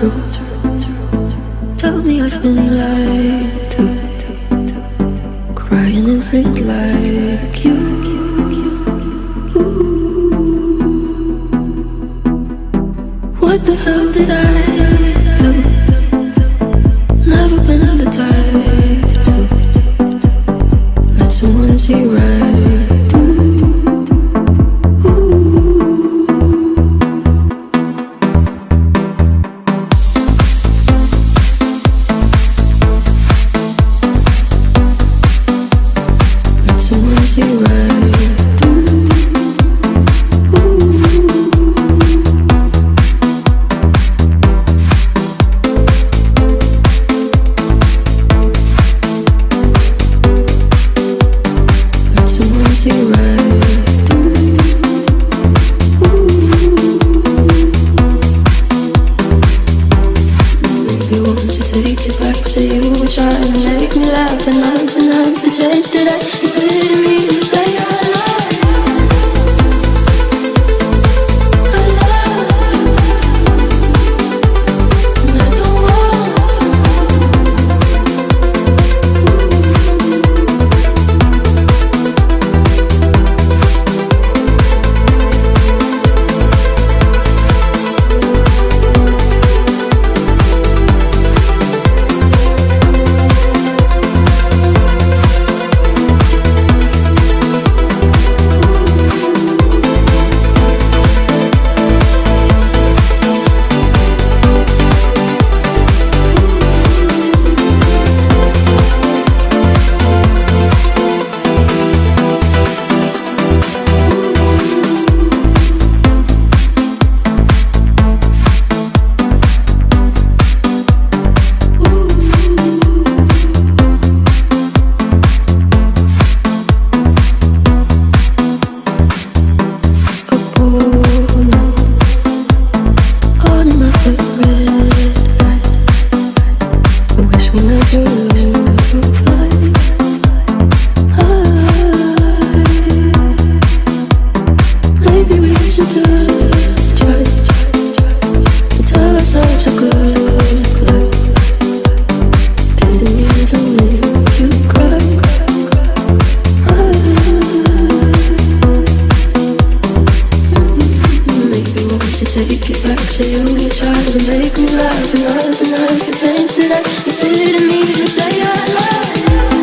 true. Tell me I've been lied to. Crying in sleep like you. What the hell did I take it back, so you trying to make me laugh, and nothing else to change today. Maybe we should do, try, tell ourselves a good. Take it back, say you tried to make me laugh. And nothing else to change today You didn't mean to say I love